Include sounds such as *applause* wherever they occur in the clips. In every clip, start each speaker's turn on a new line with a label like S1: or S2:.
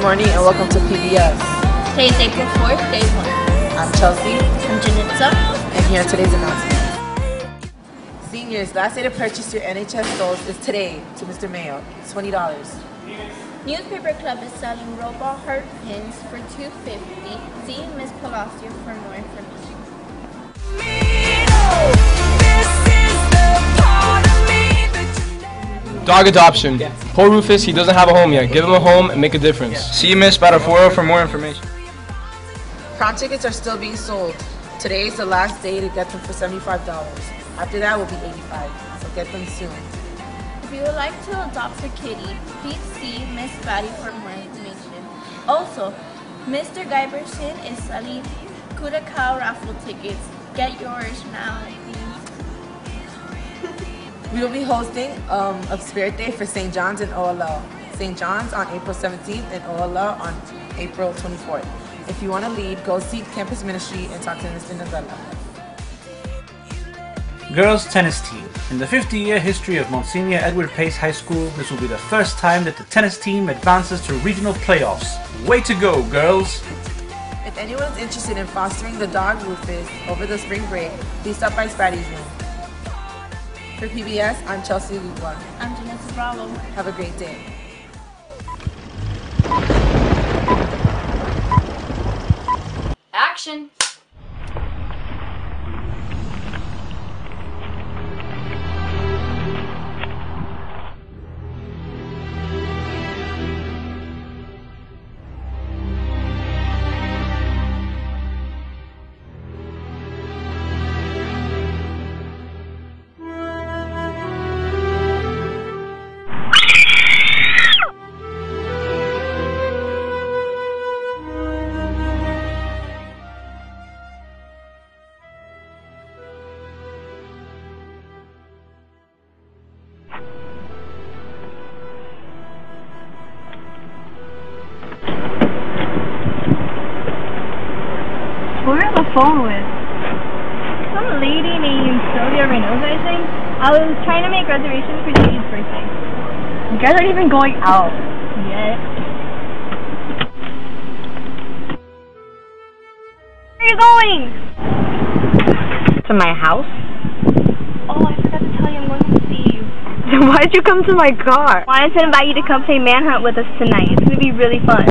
S1: morning and welcome to PBS.
S2: Today is April 4th, day 1.
S1: I'm Chelsea
S2: I'm Janitza.
S1: and here are today's announcements. Seniors, last day to purchase your NHS stoles is today to Mr. Mayo. It's $20.
S2: Newspaper Club is selling robot heart pins for 250 See Miss Palacio for more information.
S3: Dog adoption. Poor Rufus, he doesn't have a home yet. Give him a home and make a difference.
S4: See Miss Spataforo for more information.
S1: Prom tickets are still being sold. Today is the last day to get them for $75. After that will be 85 so get them soon.
S2: If you would like to adopt a kitty, please see Miss Batty for more information. Also, Mr. Giberson is selling Kuda Cow raffle tickets. Get yours now, please.
S1: We will be hosting um, a spirit day for St. John's and OLL. St. John's on April 17th and OLL on April 24th. If you want to lead, go see campus ministry and talk to Mr. Nadella.
S5: Girls tennis team. In the 50 year history of Monsignor Edward Pace High School, this will be the first time that the tennis team advances to regional playoffs. Way to go, girls!
S1: If anyone is interested in fostering the dog Rufus over the spring break, please stop by Spatty's room. For PBS, I'm Chelsea Lutwa.
S2: I'm Janitza Bravo.
S1: Have a great day.
S6: Action!
S7: Named Sylvia Reynosa, I think. I was trying to make reservations for Judy's birthday. You guys aren't even going out yet. Where are you going?
S8: To my house?
S7: Oh, I forgot to tell you, I'm going to see you. *laughs*
S8: Then why'd you come to my car?
S7: Wanted to invite you to come play Manhunt with us tonight. It's going to be really fun.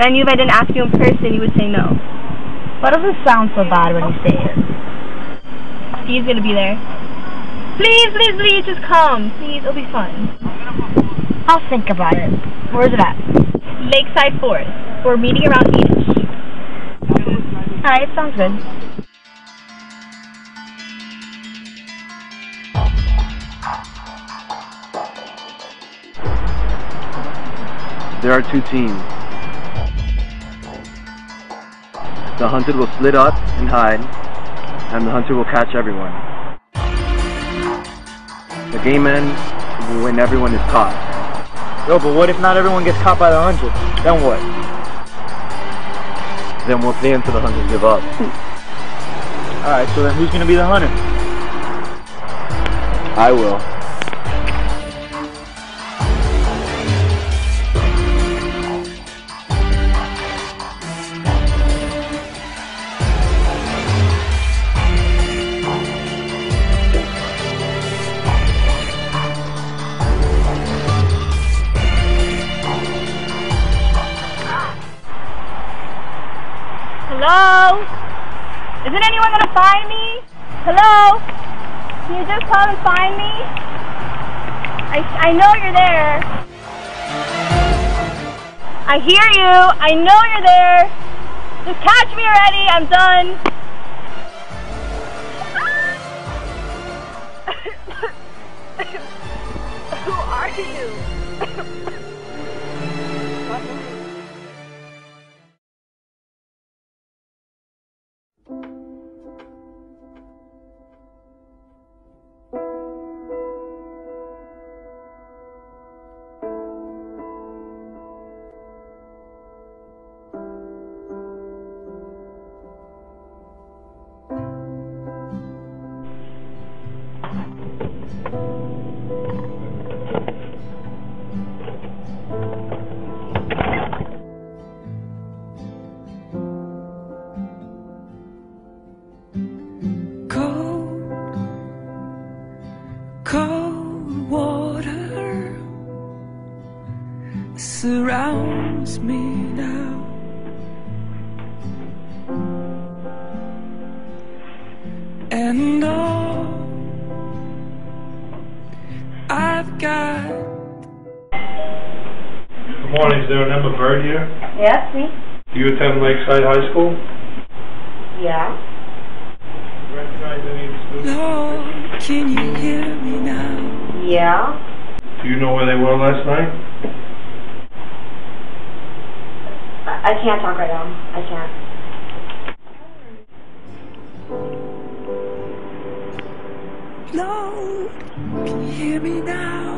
S7: And I knew if I didn't ask you in person, you would say no.
S8: Why does it sound so bad when you say it?
S7: Going to be there. Please, please, please, just come. Please, it'll be fun.
S8: I'll think about it. Where's it at?
S7: Lakeside Forest. We're meeting around East.
S8: Alright, sounds good.
S9: There are two teams. The hunted will split up and hide, and the hunter will catch everyone. The game ends when everyone is caught.
S4: Yo, but what if not everyone gets caught by the hunter? Then what?
S9: Then we'll stay until the hunters give up.
S4: Alright, so then who's gonna be the hunter?
S9: I will.
S7: Hello? Can you just come and find me? I, I know you're there. I hear you. I know you're there. Just catch me already. I'm done. *laughs* Who are you? *laughs* surrounds me now. And all I've got.
S6: Good morning, is there an Emma Bird here?
S4: Yes, me.
S6: Do you attend Lakeside High School?
S4: Yeah.
S10: Lord, can you hear me now?
S4: Yeah.
S6: Do you know where they were last night?
S4: I can't talk right now. I can't.
S10: No. Hear me now?